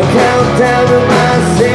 countdown to my sin.